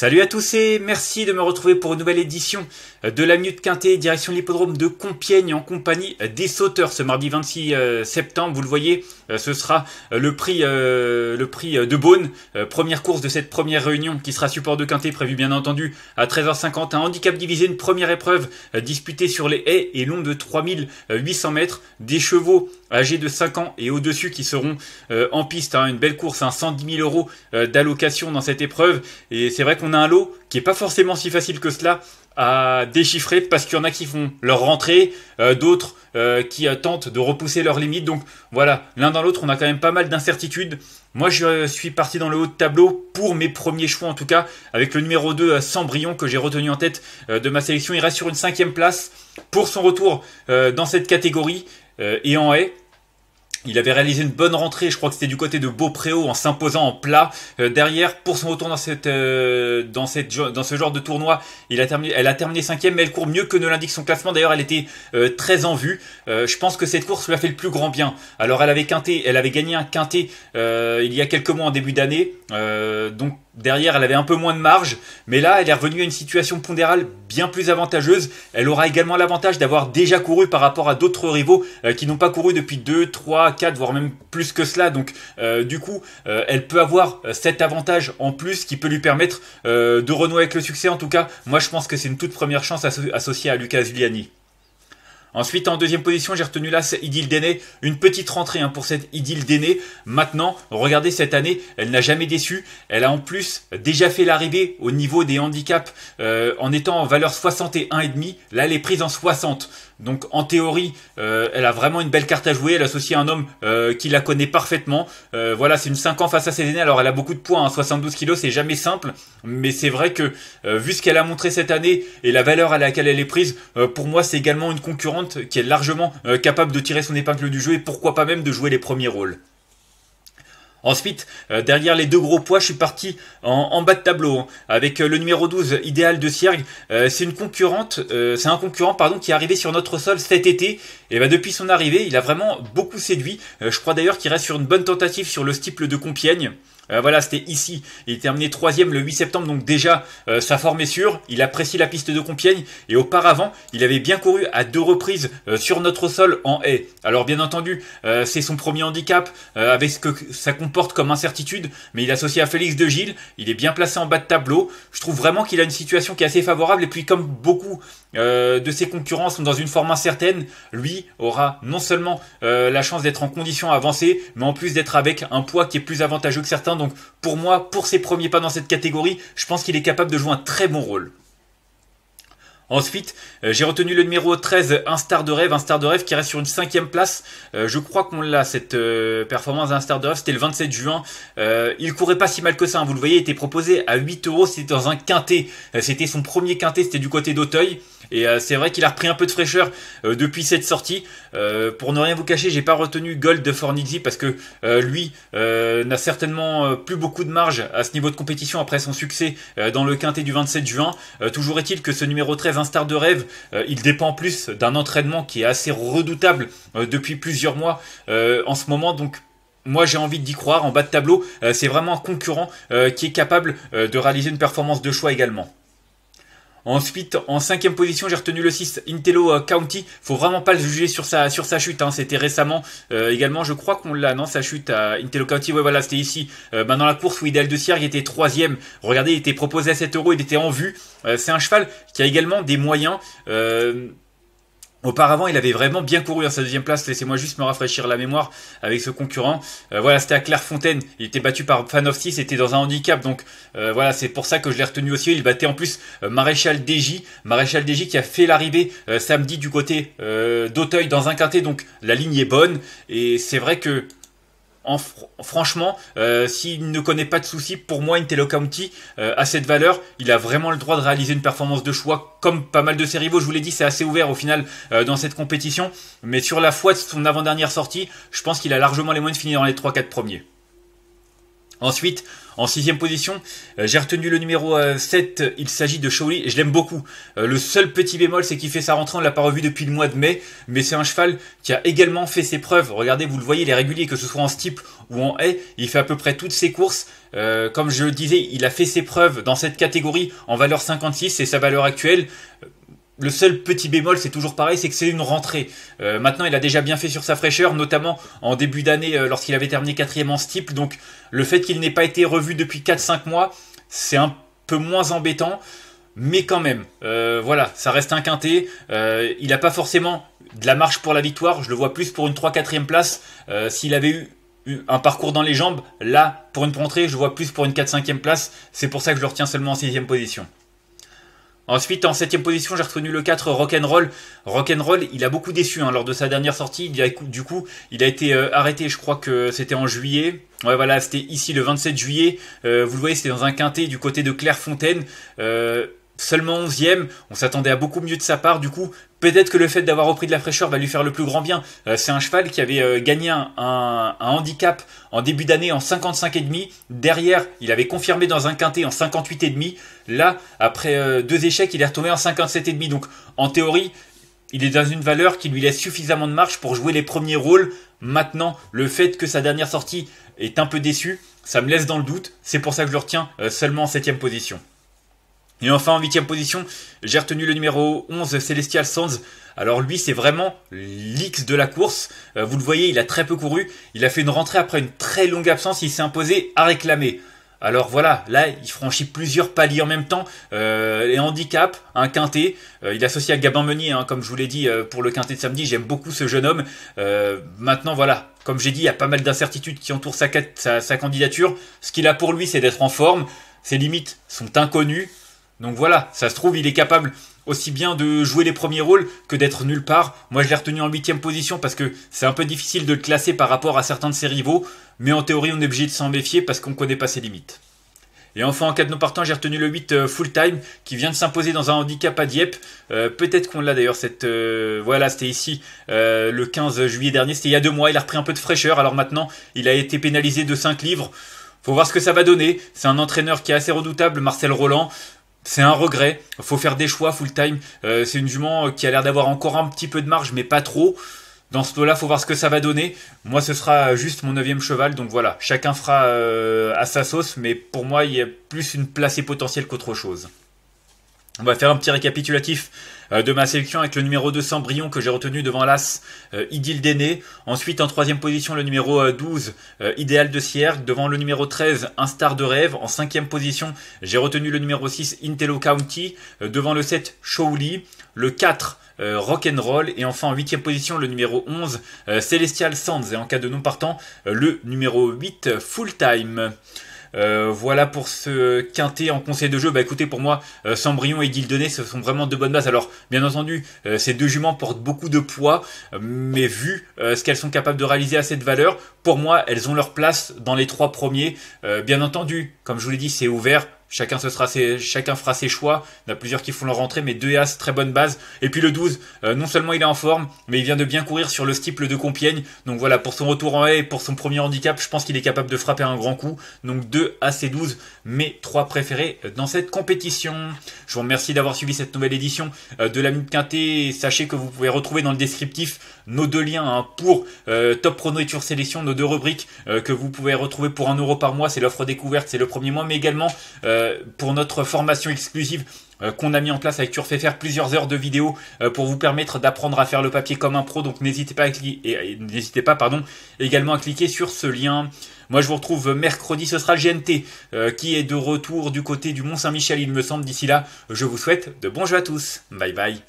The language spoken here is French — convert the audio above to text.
Salut à tous et merci de me retrouver pour une nouvelle édition de la Minute Quintet, direction l'hippodrome de Compiègne en compagnie des sauteurs ce mardi 26 euh, septembre. Vous le voyez, euh, ce sera le prix, euh, le prix de Beaune, première course de cette première réunion qui sera support de Quintet prévu bien entendu à 13h50. Un handicap divisé, une première épreuve disputée sur les haies et long de 3800 mètres. Des chevaux âgés de 5 ans et au-dessus qui seront en piste. Hein. une belle course, 110 000 euros d'allocation dans cette épreuve. Et c'est vrai qu'on a un lot qui est pas forcément si facile que cela à déchiffrer parce qu'il y en a qui font leur rentrée, euh, d'autres euh, qui euh, tentent de repousser leurs limites. Donc voilà, l'un dans l'autre, on a quand même pas mal d'incertitudes. Moi, je suis parti dans le haut de tableau pour mes premiers choix, en tout cas, avec le numéro 2, Sambrion, que j'ai retenu en tête de ma sélection. Il reste sur une cinquième place pour son retour dans cette catégorie et en haie. Il avait réalisé une bonne rentrée, je crois que c'était du côté de Beaupréau en s'imposant en plat. Euh, derrière, pour son retour dans, cette, euh, dans, cette, dans ce genre de tournoi, il a terminé, elle a terminé cinquième, mais elle court mieux que ne l'indique son classement. D'ailleurs, elle était euh, très en vue. je pense que cette course lui a fait le plus grand bien. Alors, elle avait quinté, elle avait gagné un quinté il y a quelques mois en début d'année. donc, Derrière, elle avait un peu moins de marge, mais là, elle est revenue à une situation pondérale bien plus avantageuse. Elle aura également l'avantage d'avoir déjà couru par rapport à d'autres rivaux euh, qui n'ont pas couru depuis 2, 3, 4, voire même plus que cela. Donc, euh, du coup, euh, elle peut avoir cet avantage en plus qui peut lui permettre de renouer avec le succès. En tout cas, moi, je pense que c'est une toute première chance associée à Lucas Giuliani. Ensuite, en deuxième position, j'ai retenu là Idil Déné. Une petite rentrée hein, pour cette Idil Déné. Maintenant, regardez cette année, elle n'a jamais déçu. Elle a en plus déjà fait l'arrivée au niveau des handicaps euh, en étant en valeur 61,5. Là, elle est prise en 60. Donc en théorie, euh, elle a vraiment une belle carte à jouer. Elle associe un homme euh, qui la connaît parfaitement. voilà, c'est une 5 ans face à ses aînés. Alors elle a beaucoup de points, hein, 72 kilos, c'est jamais simple. Mais c'est vrai que vu ce qu'elle a montré cette année et la valeur à laquelle elle est prise, pour moi c'est également une concurrence qui est largement euh, capable de tirer son épingle du jeu et pourquoi pas même de jouer les premiers rôles. Ensuite, euh, derrière les deux gros poids, je suis parti en, bas de tableau hein, avec euh, le numéro 12, Idéal de Siergue. c'est une concurrente, c'est un concurrent pardon qui est arrivé sur notre sol cet été. Et ben depuis son arrivée, il a vraiment beaucoup séduit. je crois d'ailleurs qu'il reste sur une bonne tentative sur le stiple de Compiègne. Euh, voilà, c'était ici. Il est terminé troisième le 8 septembre, donc déjà euh, sa forme est sûre. Il apprécie la piste de Compiègne et auparavant, il avait bien couru à deux reprises euh, sur notre sol en haie. Alors bien entendu, c'est son premier handicap avec ce que ça comporte comme incertitude, mais il est associé à Félix de Gilles. Il est bien placé en bas de tableau. Je trouve vraiment qu'il a une situation qui est assez favorable et puis comme beaucoup de ses concurrents sont dans une forme incertaine, lui aura non seulement la chance d'être en condition avancée, mais en plus d'être avec un poids qui est plus avantageux que certains donc pour moi, pour ses premiers pas dans cette catégorie, je pense qu'il est capable de jouer un très bon rôle. Ensuite, euh, j'ai retenu le numéro 13, Un Star de Rêve, Un Star de Rêve qui reste sur une cinquième place. Euh, je crois qu'on l'a, cette euh, performance Un Star de Rêve, c'était le 27 juin. il courait pas si mal que ça, hein. vous le voyez, il était proposé à 8 euros, c'était dans un quintet. c'était son premier quintet, c'était du côté d'Auteuil. Et c'est vrai qu'il a repris un peu de fraîcheur depuis cette sortie. pour ne rien vous cacher, j'ai pas retenu Gold de Fornixi parce que lui n'a certainement plus beaucoup de marge à ce niveau de compétition après son succès dans le quintet du 27 juin. toujours est-il que ce numéro 13 un star de rêve, euh, il dépend plus d'un entraînement qui est assez redoutable euh, depuis plusieurs mois euh, en ce moment. Donc moi j'ai envie d'y croire en bas de tableau. c'est vraiment un concurrent qui est capable de réaliser une performance de choix également. Ensuite, en cinquième position, j'ai retenu le 6, Intello euh, County. Faut vraiment pas le juger sur sa, sur sa chute. Hein. C'était récemment euh, également, je crois qu'on l'a, non, sa chute à Intello County. Ouais, voilà, c'était ici. Euh, ben, dans la course où Idéal de Sierre, il était troisième. Regardez, il était proposé à 7 euros, il était en vue. c'est un cheval qui a également des moyens. Auparavant, il avait vraiment bien couru à sa deuxième place. Laissez-moi juste me rafraîchir la mémoire avec ce concurrent. Euh, voilà, c'était à Clairefontaine. Il était battu par Fan of 6, c'était dans un handicap. Donc euh, voilà, c'est pour ça que je l'ai retenu aussi. Il battait en plus euh, Maréchal DJ. Maréchal DJ qui a fait l'arrivée samedi du côté d'Auteuil dans un quintet. Donc la ligne est bonne. Et c'est vrai que franchement, euh, s'il ne connaît pas de soucis, pour moi, Intello County euh, a cette valeur. Il a vraiment le droit de réaliser une performance de choix, comme pas mal de ses rivaux. Je vous l'ai dit, c'est assez ouvert au final euh, dans cette compétition. Mais sur la foi de son avant-dernière sortie, je pense qu'il a largement les moyens de finir dans les 3-4 premiers. Ensuite, en sixième position, euh, j'ai retenu le numéro 7, euh, il s'agit de Shaoli, et je l'aime beaucoup. Euh, le seul petit bémol, c'est qu'il fait sa rentrée, on ne l'a pas revu depuis le mois de mai, mais c'est un cheval qui a également fait ses preuves. Regardez, vous le voyez, il est régulier, que ce soit en steeple ou en haie, il fait à peu près toutes ses courses. comme je le disais, il a fait ses preuves dans cette catégorie en valeur 56, c'est sa valeur actuelle. Le seul petit bémol, c'est toujours pareil, c'est que c'est une rentrée. Euh, maintenant, il a déjà bien fait sur sa fraîcheur, notamment en début d'année euh, lorsqu'il avait terminé quatrième en steeple. Donc, le fait qu'il n'ait pas été revu depuis 4-5 mois, c'est un peu moins embêtant. Mais quand même, euh, voilà, ça reste un quintet. il n'a pas forcément de la marche pour la victoire. Je le vois plus pour une 3-4e place. S'il avait eu un parcours dans les jambes, là, pour une rentrée, je le vois plus pour une 4-5e place. C'est pour ça que je le retiens seulement en 6 position. Ensuite, en septième position, j'ai retenu le 4 Rock'n'Roll. Rock'n'Roll, il a beaucoup déçu hein, lors de sa dernière sortie. du coup, il a été euh, arrêté, je crois que c'était en juillet. Ouais, voilà, c'était ici le 27 juillet. Euh, vous le voyez, c'était dans un quintet du côté de Clairefontaine. Euh, seulement 11e, on s'attendait à beaucoup mieux de sa part, du coup, peut-être que le fait d'avoir repris de la fraîcheur va lui faire le plus grand bien. Euh, c'est un cheval qui avait euh, gagné un, handicap en début d'année en 55,5. Derrière, il avait confirmé dans un quintet en 58,5. Là, après euh, deux échecs, il est retombé en 57,5. Donc, en théorie, il est dans une valeur qui lui laisse suffisamment de marge pour jouer les premiers rôles. Maintenant, le fait que sa dernière sortie est un peu déçue, ça me laisse dans le doute. C'est pour ça que je le retiens seulement en 7 position. Et enfin, en huitième position, j'ai retenu le numéro 11, Celestial Sands. Alors lui, c'est vraiment l'X de la course. Euh, vous le voyez, il a très peu couru. Il a fait une rentrée après une très longue absence. Il s'est imposé à réclamer. Alors voilà, là, il franchit plusieurs paliers en même temps. Euh, les handicaps, un quintet. Euh, il est associé à Gabin Meunier, hein, comme je vous l'ai dit pour le quintet de samedi. J'aime beaucoup ce jeune homme. maintenant, voilà, comme j'ai dit, il y a pas mal d'incertitudes qui entourent sa candidature. Ce qu'il a pour lui, c'est d'être en forme. Ses limites sont inconnues. Donc voilà, ça se trouve, il est capable aussi bien de jouer les premiers rôles que d'être nulle part. Moi, je l'ai retenu en huitième position parce que c'est un peu difficile de le classer par rapport à certains de ses rivaux, mais en théorie, on est obligé de s'en méfier parce qu'on ne connaît pas ses limites. Et enfin, en cas de non partant, j'ai retenu le 8 euh, full time qui vient de s'imposer dans un handicap à Dieppe. Euh, peut-être qu'on l'a d'ailleurs cette. Euh, voilà, c'était ici le 15 juillet dernier. C'était il y a deux mois. Il a repris un peu de fraîcheur. Alors maintenant, il a été pénalisé de 5 livres. Faut voir ce que ça va donner. C'est un entraîneur qui est assez redoutable, Marcel Roland. C'est un regret. Faut faire des choix full time. Euh, c'est une jument qui a l'air d'avoir encore un petit peu de marge, mais pas trop. Dans ce lot-là, faut voir ce que ça va donner. Moi, ce sera juste mon neuvième cheval. Donc voilà, chacun fera euh, à sa sauce. Mais pour moi, il y a plus une placée potentielle qu'autre chose. On va faire un petit récapitulatif euh, de ma sélection avec le numéro 200 Brion que j'ai retenu devant l'As euh, Idil Déné. Ensuite en troisième position le numéro 12 euh, Idéal de Sierre. Devant le numéro 13 Un Star de Rêve. En cinquième position j'ai retenu le numéro 6 Intello County. devant le 7 Showly. Le 4 Rock'n'Roll et enfin en huitième position le numéro 11 Celestial Sands et en cas de non partant le numéro 8 Full Time. Euh, voilà pour ce quintet en conseil de jeu. Bah écoutez, pour moi, euh, et Dildonné, ce sont vraiment de bonnes bases. Alors, bien entendu, euh, ces deux juments portent beaucoup de poids, mais vu ce qu'elles sont capables de réaliser à cette valeur, pour moi, elles ont leur place dans les trois premiers. bien entendu, comme je vous l'ai dit, c'est ouvert. Chacun, ce sera ses, chacun fera ses choix. Il y en a plusieurs qui font leur rentrée, mais deux As, très bonne base. Et puis le 12, euh, non seulement il est en forme, mais il vient de bien courir sur le steeple de Compiègne. Donc voilà, pour son retour en haie et pour son premier handicap, je pense qu'il est capable de frapper un grand coup. Donc 2 As et 12, mes trois préférés dans cette compétition. Je vous remercie d'avoir suivi cette nouvelle édition euh, de la Minute Quintet. Sachez que vous pouvez retrouver dans le descriptif nos deux liens hein, pour euh, Top Prono et Sélection, nos deux rubriques que vous pouvez retrouver pour un euro par mois. C'est l'offre découverte, c'est le premier mois, mais également euh, pour notre formation exclusive euh, qu'on a mis en place avec Turfait plusieurs heures de vidéos euh, pour vous permettre d'apprendre à faire le papier comme un pro. Donc n'hésitez pas à cliquer, n'hésitez pas également à cliquer sur ce lien. Moi je vous retrouve mercredi, ce sera GNT qui est de retour du côté du Mont Saint-Michel il me semble. D'ici là, je vous souhaite de bons jeux à tous. Bye bye.